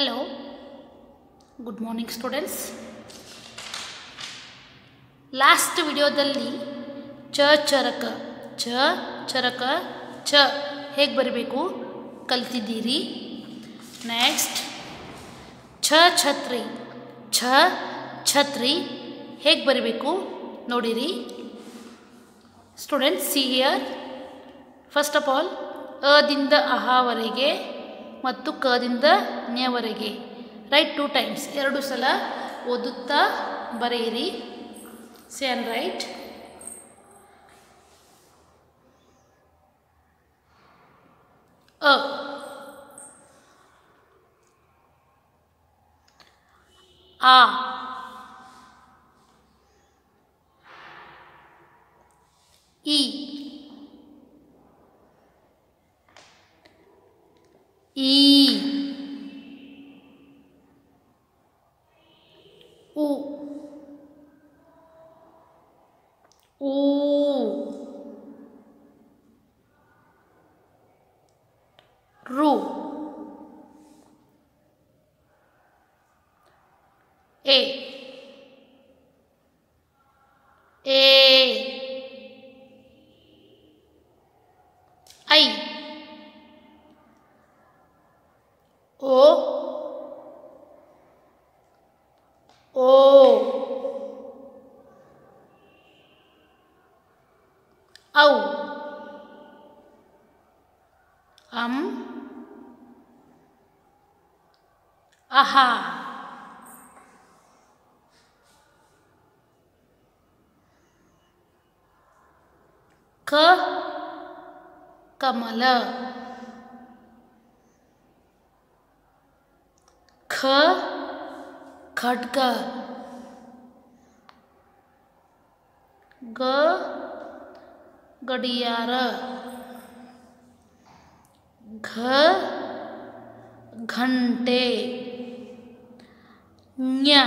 Hello, good morning students last ವಿಡಿಯೋದಲ್ಲಿ ಚ ಚರಕ ಚ ಚರಕ ಚ ಹೇಗೆ ಬರಬೇಕು? ಕಲ್ತಿದ್ದೀರಿ. ನೆಕ್ಸ್ಟ್ ಛ ಛತ್ರಿ. ಛ ಛತ್ರಿ. ಹೇಗೆ ಬರಬೇಕು? ನೋಡಿರಿ. Students see here first of all ಅದಿಂದ ಅಹಾವರೆಗೆ ಮತ್ತು ಕದಿಂದ ನ್ಯವರೆಗೆ. ರೈಟ್ ಟೂ ಟೈಮ್ಸ್ ಎರಡು ಸಲ ಓದುತ್ತಾ ಬರೆಯಿರಿ. ಸೇ ಆ್ಯಂಡ್ ರೈಟ್ ಅ. ಆ. ಇ E ओ। औ। अम। अहा क कमल। ख। खटका। ग गडियार। घ घंटे। न्या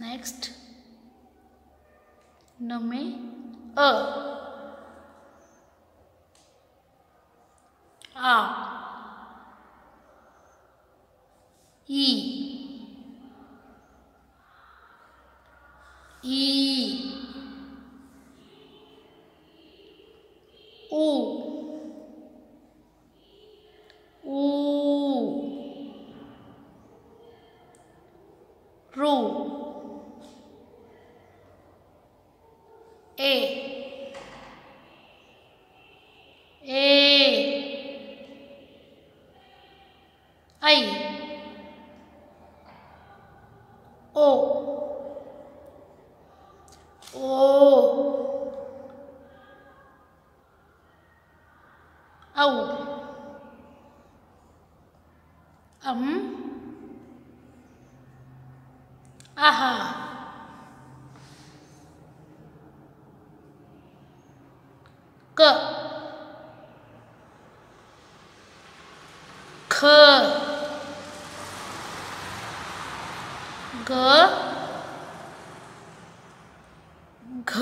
नेक्स्ट नमे अ। 二一。ख ग घ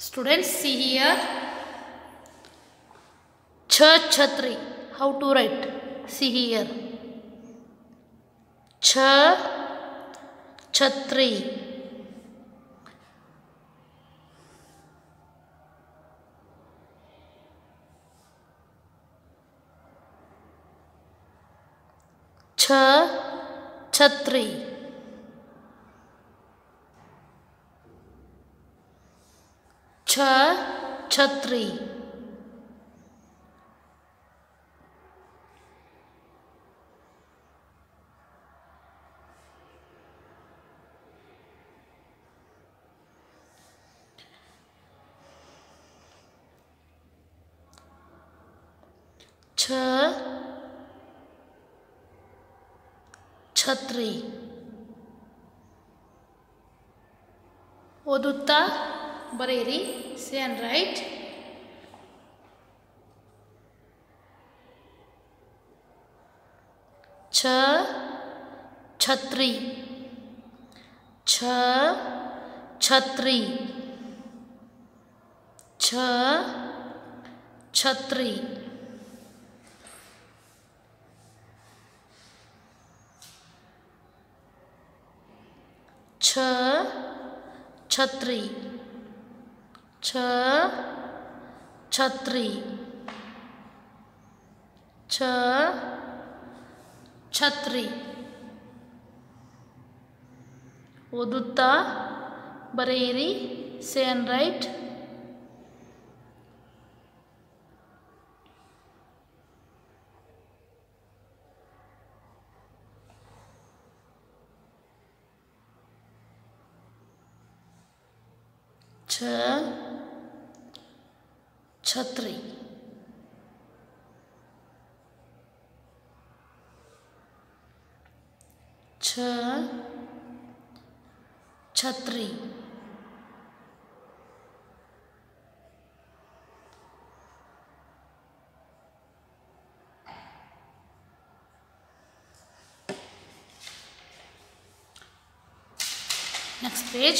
स्टूडेंट्स सी हियर छ छत्री how to write see here छत्री। छ छत्री। छ छत्री। छ छत्री। ओदुत्ता बरेरी से एंड राइट। छ छत्री। छ छत्री। छ छत्री। छ छत्री। छ छत्री। छ छत्री। ओदुत्ता बरेरी सेन राइट है छत्री नेक्स्ट पेज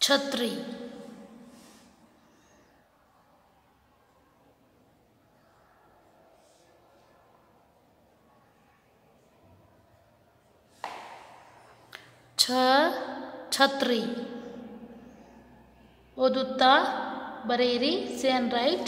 छत्री। छ छत्री। ओदुत्ता बरेरी सेन राइट।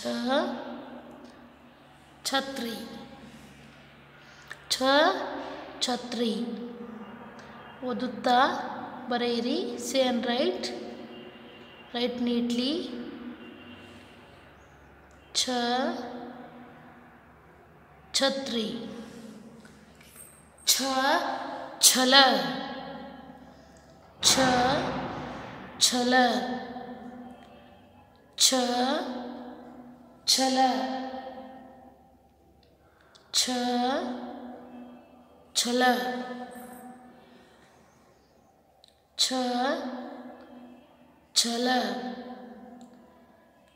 ಛ ಛತ್ರಿ ಛ ಛತ್ರಿ ಓದುತ್ತಾ ಬರೆಯಿರಿ say and write write neatly ಛ ಛತ್ರಿ ಛ ಛಲ ಛ ಛಲ ಛ छल छ छल छ छल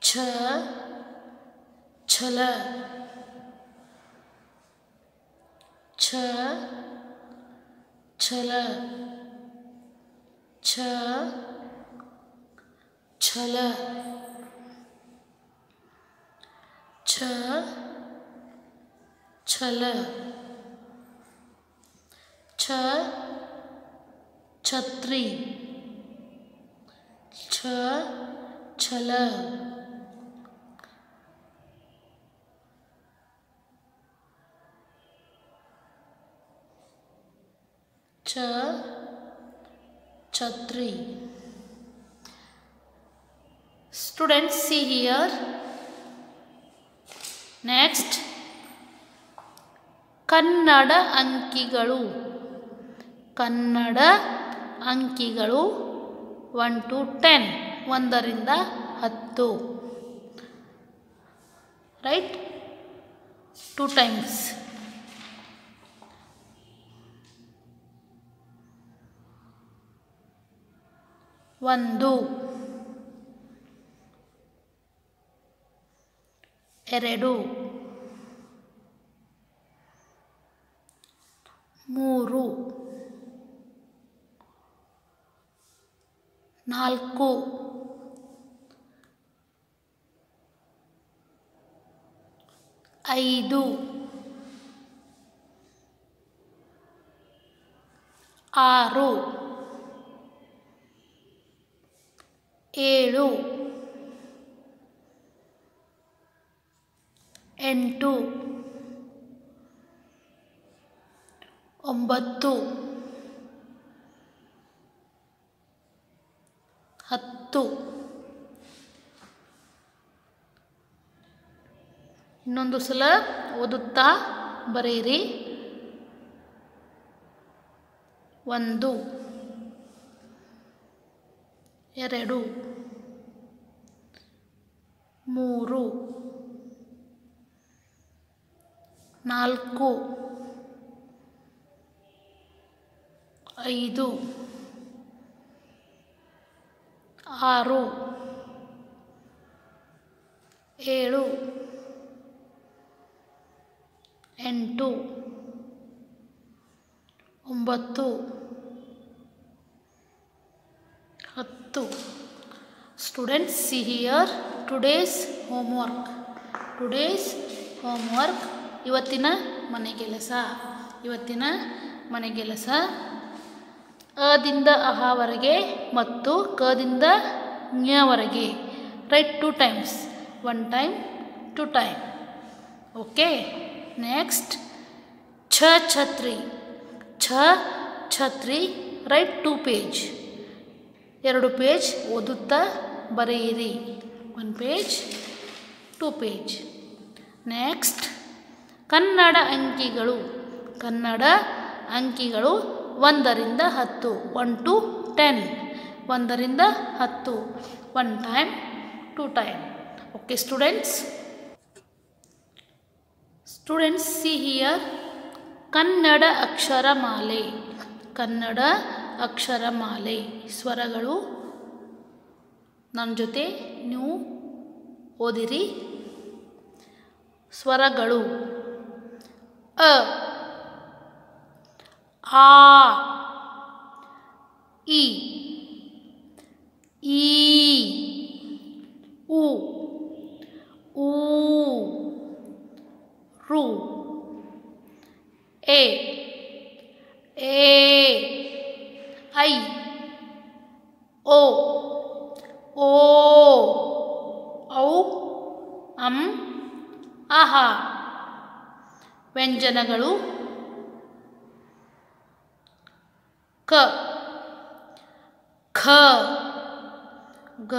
छ छल छ छल छ छल छल। छत्री। छल। छत्री। Student see here next Kannada ಅಂಕಿಗಳು. ಕನ್ನಡ ಅಂಕಿಗಳು ಒನ್ ಟು ಟೆನ್ ಒಂದರಿಂದ ಹತ್ತು. ರೈಟ್ ಟು ಟೈಮ್ಸ್ ಒಂದು. ಎರಡು. ಮೂರು. ನಾಲ್ಕು. ಐದು. ಆರು. ಏಳು. ಎಂಟು ಒಂಬತ್ತು ಹತ್ತು ಇನ್ನೊಂದು ಸಲ ಓದುತ್ತಾ ಬರೆಯಿರಿ. ಒಂದು ಎರಡು ಮೂರು ನಾಲ್ಕು. ಐದು. ಆರು. ಏಳು. ಎಂಟು. ಒಂಬತ್ತು. ಹತ್ತು. Students see here today's homework today's homework ಇವತ್ತಿನ ಮನೆಗೆಲಸ ಇವತ್ತಿನ ಮನೆಗೆಲಸ ಅದಿಂದ ಅಹಾವರೆಗೆ ಮತ್ತು ಕದಿಂದ ಜ್ಞವರೆಗೆ write two times. One time, two time. Okay? Next. ಛ ಛತ್ರಿ. ಛ ಛತ್ರಿ, ರೈಟ್ ಟು ಪೇಜ್. ಎರಡು ಪೇಜ್ ಓದುತ್ತಾ ಬರೆಯಿರಿ. One page, two page. Next. Kannada ಅಂಕಿಗಳು. ಕನ್ನಡ ಅಂಕಿಗಳು ಒಂದರಿಂದ ಹತ್ತು. ಒನ್ ಟು ಟೆನ್ ಒಂದರಿಂದ ಹತ್ತು. One time two time okay students students see here Kannada ಅಕ್ಷರಮಾಲೆ. Kannada ಅಕ್ಷರಮಾಲೆ. ಸ್ವರಗಳು ನನ್ನ ಜೊತೆ ನೀವು ಓದಿರಿ. ಸ್ವರಗಳು. 아, 이, 이, 오, 오, 로, 에, 에, 아이, 오, 오, 아우, 암, 아하. ವ್ಯಂಜನಗಳು ಕ ಖ ಗ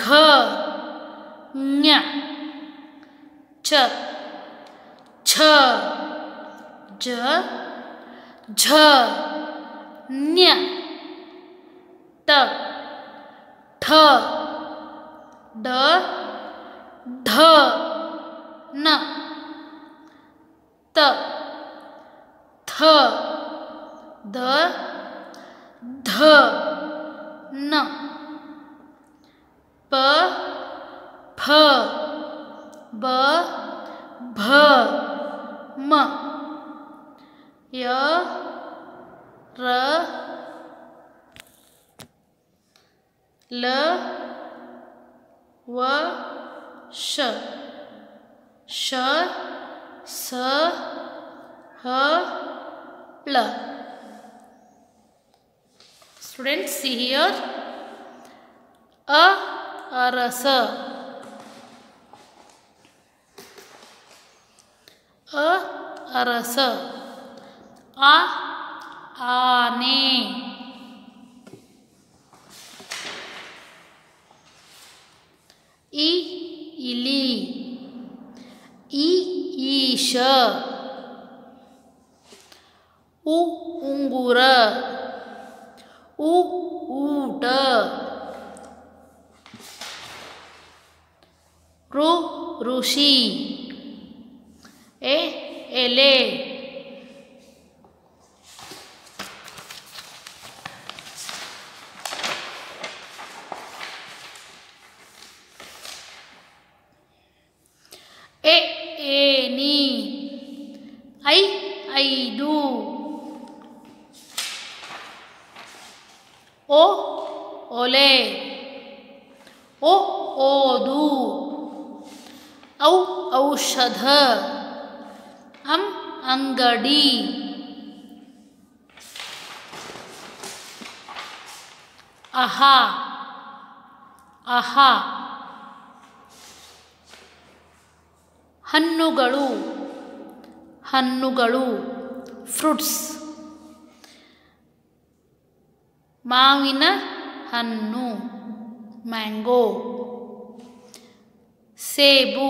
ಘ ಞ ಚ ಛ ಜ ಝ ನ್ಯ ಟ ಠ त, थ, द, ध, न, प, फ, ब, भ, म, य, र, ल, व, श श स ह ल students see here a or a s a or a s a आने ಋಷಿ ಅಹ ಅಹ ಹಣ್ಣುಗಳು. ಹಣ್ಣುಗಳು. ಫ್ರೂಟ್ಸ್. ಮಾವಿನ ಹಣ್ಣು. ಮ್ಯಾಂಗೋ. ಸೇಬು.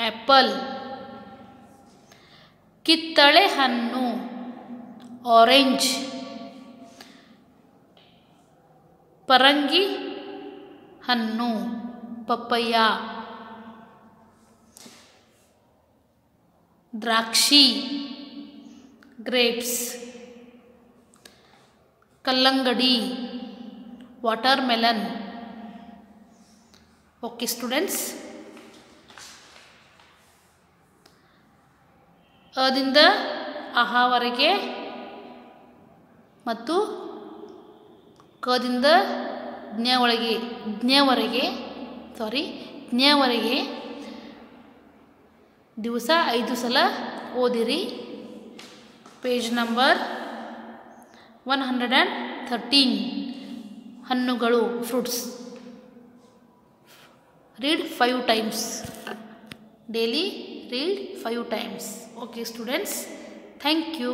ಆ್ಯಪಲ್. ಕಿತ್ತಳೆ ಹಣ್ಣು. ಆರೆಂಜ್. ಪರಂಗಿ ಹಣ್ಣು ಪಪ್ಪಯ್ಯ ದ್ರಾಕ್ಷಿ ಗ್ರೇಪ್ಸ್ ಕಲ್ಲಂಗಡಿ ವಾಟರ್ ಮೆಲನ್ ಓಕೆ ಸ್ಟೂಡೆಂಟ್ಸ್ ಅದಿಂದ ಅಹಾವರೆಗೆ ಮತ್ತು ಕದಿಂದ ಜ್ಞ ಒಳಗೆ ಜ್ಞವರೆಗೆ ಸಾರಿ ಜ್ಞವರೆಗೆ ದಿವಸ ಐದು ಸಲ ಓದಿರಿ. Page number one hundred and thirteen ಹಣ್ಣುಗಳು fruits read five times daily read five times okay students thank you.